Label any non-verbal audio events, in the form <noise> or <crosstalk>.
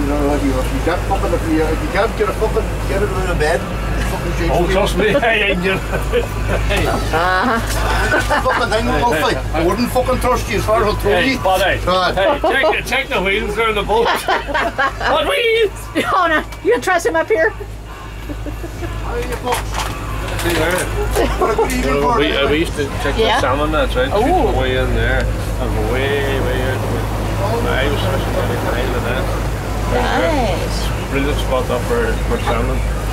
you know, if you, if you can't fucking, if you, if you can't get a fucking, get it out of bed, fucking change Oh, the trust me, <laughs> hey, Angel. <laughs> fucking thing, Wilfie. I wouldn't fucking trust you as far as I told Hey, you. buddy. Right. Hey, check, the- check the wheels, they're in the boat. <laughs> what wheels? Oh no, you gonna trust him up here? How you fuck? See there. What a Well, we, uh, we used to check Yeah. the salmon, that's right. Oh. Way in there. And go way, way out. I was fishing any time and that. Nice. Brilliant spot up for, for salmon.